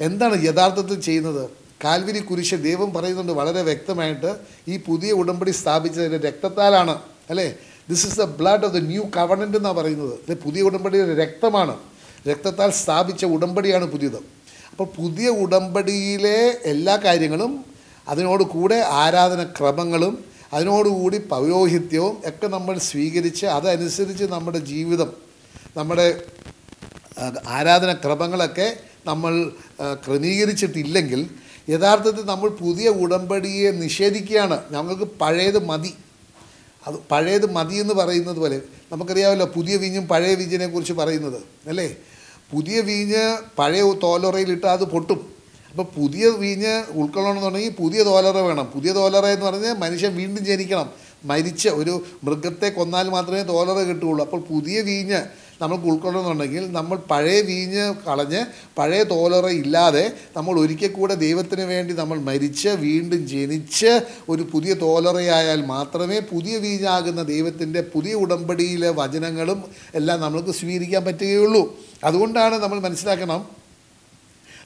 എന്താണ് യഥാർത്ഥത്തിൽ ചെയ്യുന്നത്? കാൽവിരി കുരിശ് ദൈവം പറയുന്നുണ്ട് വളരെ വ്യക്തമായിട്ട് ഈ പുതിയ ഉടമ്പടി സ്ഥാപിച്ചതിന്റെ രക്തത്താലാണ് അല്ലേ? This is the blood of the new covenant എന്നാണ് പറയുന്നത്. ഇത് പുതിയ ഉടമ്പടിയുടെ രക്തമാണ്. രക്തത്താൽ സ്ഥാപിച്ച ഉടമ്പടിയാണ് പുതിയത്. അപ്പോൾ പുതിയ ഉടമ്പടിയിലെ എല്ലാ കാര്യങ്ങളും അതിനോട് കൂടെ ആരാധന ക്രമങ്ങളും അതിനോടുകൂടി പൗരോഹിത്യവും ഒക്കെ നമ്മൾ സ്വീകരിച്ച് അതനുസരിച്ച് നമ്മുടെ ജീവിതം നമ്മുടെ ആരാധനക്രമങ്ങളൊക്കെ ആരാധന ക്രമങ്ങളൊക്കെ നമ്മൾ ക്രമീകരിച്ചിട്ടില്ലെങ്കിൽ യഥാർത്ഥത്തിൽ നമ്മൾ പുതിയ ഉടമ്പടിയെ നിഷേധിക്കുകയാണ്. ഞങ്ങൾക്ക് പഴയത് മതി. അത് പഴയത് മതി എന്ന് പറയുന്നത് പോലെ നമുക്കറിയാമല്ലോ പുതിയ വീഞ്ഞും പഴയ വീഞ്ഞിനെ കുറിച്ച് പറയുന്നത് അല്ലേ? പുതിയ വീഞ്ഞ് പഴയ തോലൊറയിലിട്ടാൽ അത് പൊട്ടും. അപ്പോൾ പുതിയ വീഞ്ഞ് ഉൾക്കൊള്ളണമെന്നുണ്ടെങ്കിൽ പുതിയ തോലറ വേണം. പുതിയ തോലറ എന്ന് പറഞ്ഞാൽ മനുഷ്യൻ വീണ്ടും ജനിക്കണം. മരിച്ച ഒരു മൃഗത്തെ കൊന്നാൽ മാത്രമേ തോലറ കിട്ടുകയുള്ളൂ. അപ്പോൾ പുതിയ വീഞ്ഞ് നമുക്ക് ഉൾക്കൊള്ളണമെന്നുണ്ടെങ്കിൽ നമ്മൾ പഴയ വീഞ്ഞ് കളഞ്ഞ് പഴയ തോലറ ഇല്ലാതെ നമ്മൾ ഒരിക്കൽ കൂടെ ദൈവത്തിന് വേണ്ടി നമ്മൾ മരിച്ച് വീണ്ടും ജനിച്ച് ഒരു പുതിയ തോലറയായാൽ മാത്രമേ പുതിയ വീഞ്ഞാകുന്ന ദൈവത്തിന്റെ പുതിയ ഉടമ്പടിയിലെ വചനങ്ങളും എല്ലാം നമുക്ക് സ്വീകരിക്കാൻ പറ്റുകയുള്ളൂ. അതുകൊണ്ടാണ് നമ്മൾ മനസ്സിലാക്കണം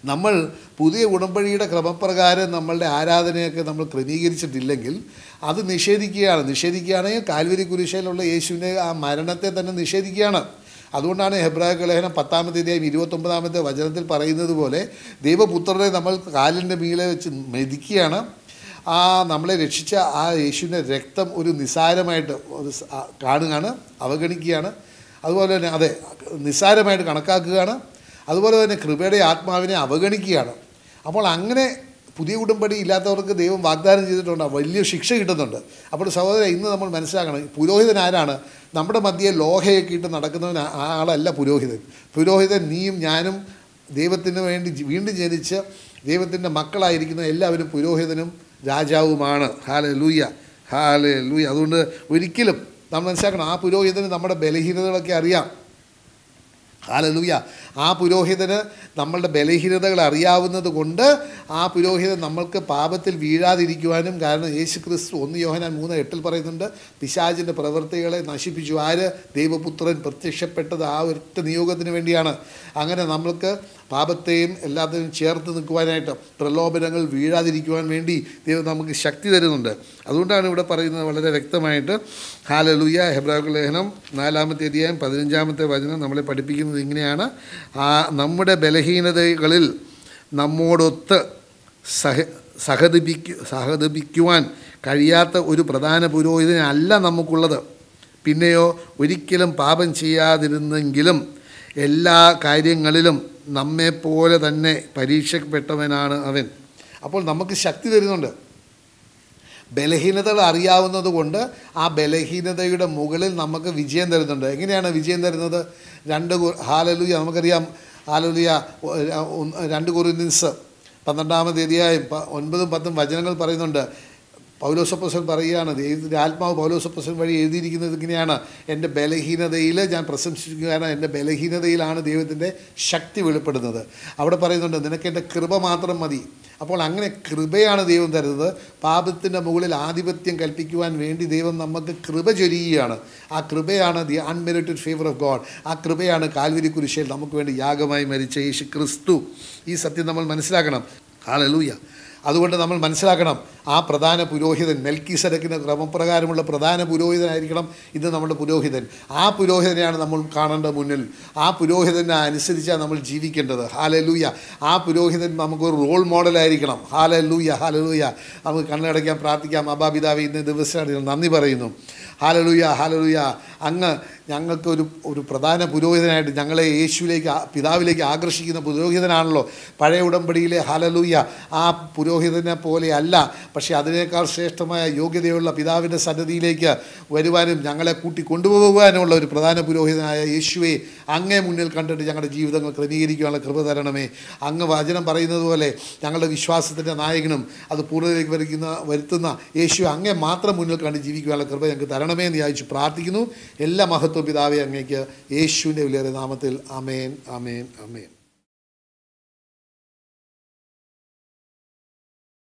നമ്മൾ പുതിയ ഉടമ്പടിയുടെ ക്രമപ്രകാരം നമ്മളുടെ ആരാധനയൊക്കെ നമ്മൾ ക്രമീകരിച്ചിട്ടില്ലെങ്കിൽ അത് നിഷേധിക്കുകയാണ്. നിഷേധിക്കുകയാണെങ്കിൽ കാൽവരി കുരിശയിലുള്ള യേശുവിനെ ആ മരണത്തെ തന്നെ നിഷേധിക്കുകയാണ്. അതുകൊണ്ടാണ് ഹെബ്രായ ലേഖനം പത്താമത്തെ അധ്യായം ഇരുപത്തൊമ്പതാമത്തെ വചനത്തിൽ പറയുന്നത് പോലെ ദൈവപുത്രനെ നമ്മൾ കാലിന്റെ മീലെ വെച്ച് മെതിക്കുകയാണ്. ആ നമ്മളെ രക്ഷിച്ച ആ യേശുവിന്റെ രക്തം ഒരു ആ കാണുകയാണ് അവഗണിക്കുകയാണ്. അതുപോലെ തന്നെ അതെ നിസ്സാരമായിട്ട് കണക്കാക്കുകയാണ്. അതുപോലെ തന്നെ കൃപയുടെ ആത്മാവിനെ അവഗണിക്കുകയാണ്. അപ്പോൾ അങ്ങനെ പുതിയ ഉടമ്പടി ഇല്ലാത്തവർക്ക് ദൈവം വാഗ്ദാനം ചെയ്തിട്ടുണ്ട്. വലിയ ശിക്ഷ കിട്ടുന്നുണ്ട്. അപ്പോൾ സഹോദരൻ ഇന്ന് നമ്മൾ മനസ്സിലാക്കണം പുരോഹിതൻ ആരാണ്? നമ്മുടെ മധ്യേ ലോഹയൊക്കെ ഇട്ട് നടക്കുന്നവൻ ആ- ആളല്ല പുരോഹിതൻ. പുരോഹിതൻ നീയും ഞാനും ദൈവത്തിന് വേണ്ടി വീണ്ടും ജനിച്ച് ദൈവത്തിന്റെ മക്കളായിരിക്കുന്ന എല്ലാവരും പുരോഹിതനും രാജാവുമാണ്. ഹാലെ ലൂയ ഹാലെ ലൂയ അതുകൊണ്ട് ഒരിക്കലും നമ്മൾ മനസ്സിലാക്കണം ആ പുരോഹിതന് നമ്മുടെ ബലഹീനതകളൊക്കെ അറിയാം. ഹാലലൂയ. ആ പുരോഹിതന് നമ്മളുടെ ബലഹീനതകൾ അറിയാവുന്നത് കൊണ്ട് ആ പുരോഹിതൻ നമ്മൾക്ക് പാപത്തിൽ വീഴാതിരിക്കുവാനും കാരണം യേശു ക്രിസ്തു ഒന്ന് യോഹനാൻ മൂന്ന് എട്ടിൽ പറയുന്നുണ്ട് പിശാചിന്റെ പ്രവൃത്തികളെ നശിപ്പിച്ചു. ആര്? ദൈവപുത്രൻ പ്രത്യക്ഷപ്പെട്ടത് ആ ഒറ്റ നിയോഗത്തിന് വേണ്ടിയാണ്. അങ്ങനെ നമ്മൾക്ക് പാപത്തെയും എല്ലാത്തിനും ചേർത്ത് നിൽക്കുവാനായിട്ട് പ്രലോഭനങ്ങൾ വീഴാതിരിക്കുവാൻ വേണ്ടി ദൈവം നമുക്ക് ശക്തി തരുന്നുണ്ട്. അതുകൊണ്ടാണ് ഇവിടെ പറയുന്നത് വളരെ വ്യക്തമായിട്ട് ഹാലലുയ ഹെബ്രാഹുൽ ലേഖനം നാലാമത്തെ അധ്യായം പതിനഞ്ചാമത്തെ വചനം നമ്മളെ പഠിപ്പിക്കുന്നത് ഇങ്ങനെയാണ്. ആ നമ്മുടെ ബലഹീനതകളിൽ നമ്മോടൊത്ത് സഹ സഹതപിക്കു സഹതപിക്കുവാൻ കഴിയാത്ത ഒരു പ്രധാന പുരോഹിതനല്ല നമുക്കുള്ളത്. പിന്നെയോ ഒരിക്കലും പാപം ചെയ്യാതിരുന്നെങ്കിലും എല്ലാ കാര്യങ്ങളിലും നമ്മെപ്പോലെ തന്നെ പരീക്ഷപ്പെട്ടവനാണ് അവൻ. അപ്പോൾ നമുക്ക് ശക്തി തരുന്നുണ്ട്. ബലഹീനതകൾ അറിയാവുന്നതുകൊണ്ട് ആ ബലഹീനതയുടെ മുകളിൽ നമുക്ക് വിജയം തരുന്നുണ്ട്. എങ്ങനെയാണ് വിജയം തരുന്നത്? രണ്ട് ഹാലലുയ നമുക്കറിയാം ഹാലലുയ രണ്ട് കുറിനിൻസ് പന്ത്രണ്ടാമത് തീയതിയായും ഒൻപതും പത്തും വചനങ്ങൾ പറയുന്നുണ്ട്. പൗലോസപ്പസൻ പറയുകയാണ് ദൈവത്തിന്റെ ആത്മാവ് പൗലോസപ്പസൻ വഴി എഴുതിയിരിക്കുന്നത് ഇങ്ങനെയാണ്. എന്റെ ബലഹീനതയിൽ ഞാൻ പ്രശംസിക്കുകയാണ് എന്റെ ബലഹീനതയിലാണ് ദൈവത്തിന്റെ ശക്തി വെളിപ്പെടുന്നത്. അവിടെ പറയുന്നുണ്ട് നിനക്ക് എന്റെ കൃപ മാത്രം മതി. അപ്പോൾ അങ്ങനെ കൃപയാണ് ദൈവം തരുന്നത്. പാപത്തിന്റെ മുകളിൽ ആധിപത്യം കൽപ്പിക്കുവാൻ വേണ്ടി ദൈവം നമുക്ക് കൃപ ചൊരിയുകയാണ്. ആ കൃപയാണ് the unmerited favour of God ആ കൃപയാണ് കാൽവരി കുരിശയിൽ നമുക്ക് വേണ്ടി യാഗമായി മരിച്ച യേശു ക്രിസ്തു. ഈ സത്യം നമ്മൾ മനസ്സിലാക്കണം. ഹാലലൂയ അതുകൊണ്ട് നമ്മൾ മനസ്സിലാക്കണം. ആ പ്രധാന പുരോഹിതൻ മെൽക്കി സരക്കിന്റെ ക്രമപ്രകാരമുള്ള പ്രധാന പുരോഹിതനായിരിക്കണം ഇന്ന് നമ്മുടെ പുരോഹിതൻ. ആ പുരോഹിതനെയാണ് നമ്മൾ കാണേണ്ട മുന്നിൽ. ആ പുരോഹിതനെ അനുസരിച്ചാണ് നമ്മൾ ജീവിക്കേണ്ടത്. ഹാലലൂയ ആ പുരോഹിതൻ നമുക്കൊരു റോൾ മോഡലായിരിക്കണം ഹാലലൂയ ഹാലലൂയ നമുക്ക് കണ്ണടയ്ക്കാൻ പ്രാർത്ഥിക്കാം. അബാപിതാവ് ഇന്ന് ദിവസം നന്ദി പറയുന്നു. ഹാലലൂയ ഹാലലൂയ അങ്ങ് ഞങ്ങൾക്ക് ഒരു ഒരു പ്രധാന പുരോഹിതനായിട്ട് ഞങ്ങളെ യേശുവിലേക്ക് പിതാവിലേക്ക് ആകർഷിക്കുന്ന പുരോഹിതനാണല്ലോ. പഴയ ഉടമ്പടിയിലെ ഹാലലൂയ ആ പുരോഹിതനെ പോലെ അല്ല പക്ഷേ അതിനേക്കാൾ ശ്രേഷ്ഠമായ യോഗ്യതയുള്ള പിതാവിന്റെ സന്നദ്ധിയിലേക്ക് വരുവാനും ഞങ്ങളെ കൂട്ടി കൊണ്ടുപോകുവാനുമുള്ള ഒരു പ്രധാന പുരോഹിതനായ യേശുവെ അങ്ങേ മുന്നിൽ കണ്ടിട്ട് ഞങ്ങളുടെ ജീവിതങ്ങൾ ക്രമീകരിക്കാനുള്ള കൃപ തരണമേ. അങ്ങ് വചനം പറയുന്നത് പോലെ ഞങ്ങളുടെ വിശ്വാസത്തിന്റെ നായകനും അത് പൂർണതയിലേക്ക് വരയ്ക്കുന്ന വരുത്തുന്ന യേശു അങ്ങേ മാത്രം മുന്നിൽ കണ്ട് ജീവിക്കുവാനുള്ള കൃപ ഞങ്ങൾക്ക് തരണമേ എന്ന് യാചിച്ചു പ്രാർത്ഥിക്കുന്നു. എല്ലാ മഹത്വം പിതാവെ അങ്ങേക്ക് യേശുവിന്റെ വിലയേറെ നാമത്തിൽ. അമേൻ അമേൻ അമേൻ